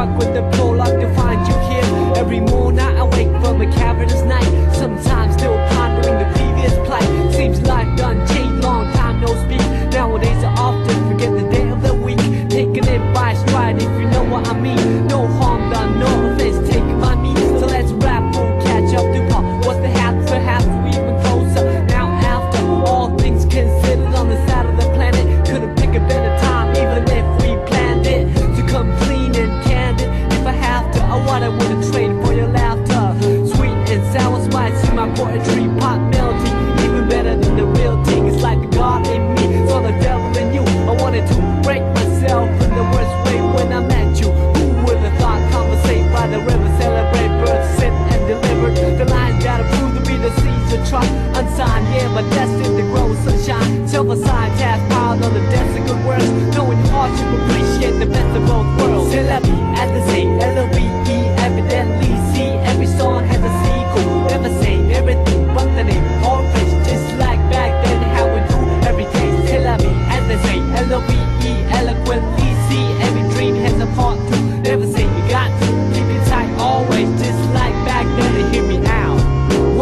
struck with the prologue to find you here. Every morning I wake from a cavernous my poetry, pop melody, even better than the real thing. It's like a god in me, so the devil in you. I wanted to break myself in the worst way when I met you. Who would have thought conversate by the river, celebrate birth, sit and delivered. The lines gotta prove to be the seeds of trust. Unsigned, yeah, but destined to grow sunshine. Self-assigned, task piled on the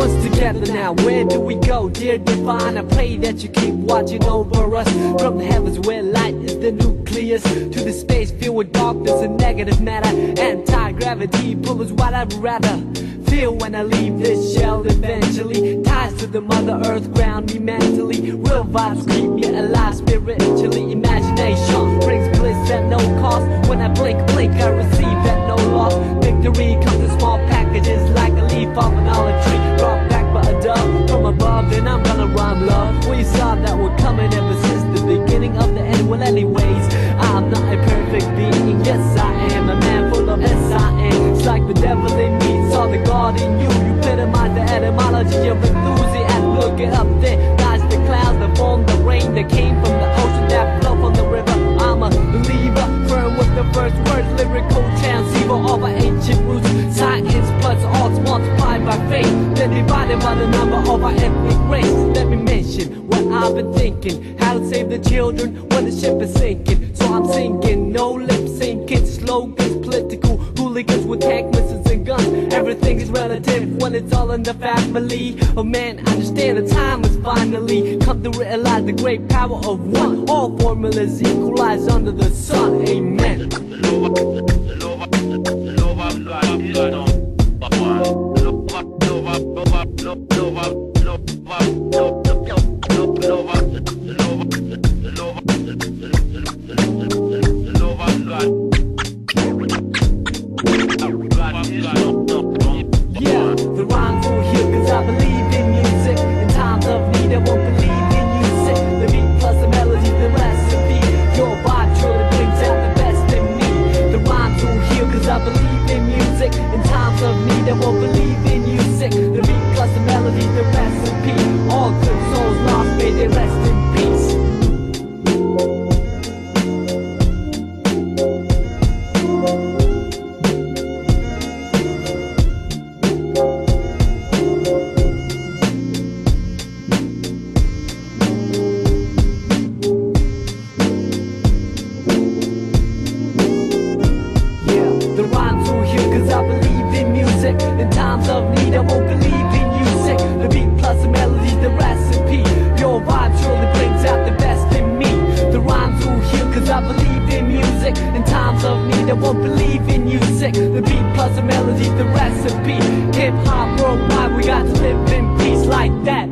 Once together now, where do we go? Dear divine, I pray that you keep watching over us. From the heavens where light is the nucleus To the space filled with darkness and negative matter. Anti-gravity pull is what I'd rather Feel when I leave this shell eventually. Ties to the mother earth ground me mentally. Real vibes keep me alive spiritually That came from the ocean that flow from the river. I'm a believer, firm with the first words Lyrical transceiver of our ancient roots. Science plus arts multiplied by faith. Then divided by the number of our ethnic race. Let me mention what I've been thinking. How to save the children when the ship is sinking. So I'm singing, no lip syncing. Slogans, political hooligans with tank missiles and guns Everything is relative when it's all in the family Oh man, I understand the time has finally Come to realize the great power of one All formulas equalize under the sun, amen I won't believe of need I won't believe in music. The beat plus the melody, the recipe. Hip hop worldwide, we got to live in peace like that